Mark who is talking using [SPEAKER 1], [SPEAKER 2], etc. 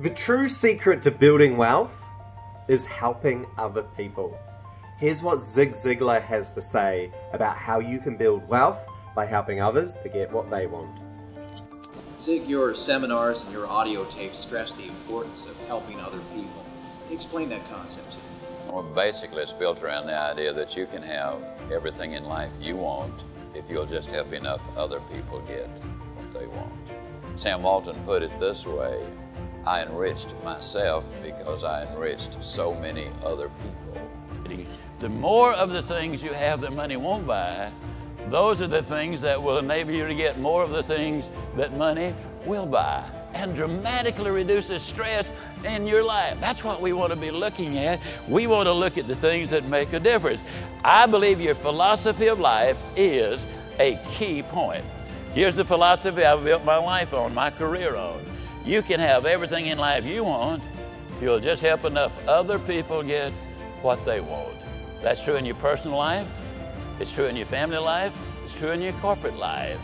[SPEAKER 1] The true secret to building wealth is helping other people. Here's what Zig Ziglar has to say about how you can build wealth by helping others to get what they want.
[SPEAKER 2] Zig, your seminars and your audio tapes stress the importance of helping other people. Explain that concept to me.
[SPEAKER 3] Well, basically, it's built around the idea that you can have everything in life you want if you'll just help enough other people get what they want. Sam Walton put it this way I enriched myself because I enriched so many other people.
[SPEAKER 4] The more of the things you have that money won't buy, those are the things that will enable you to get more of the things that money will buy and dramatically reduces stress in your life. That's what we want to be looking at. We want to look at the things that make a difference. I believe your philosophy of life is a key point. Here's the philosophy I've built my life on, my career on. You can have everything in life you want if you'll just help enough other people get what they want. That's true in your personal life, it's true in your family life, it's true in your corporate life.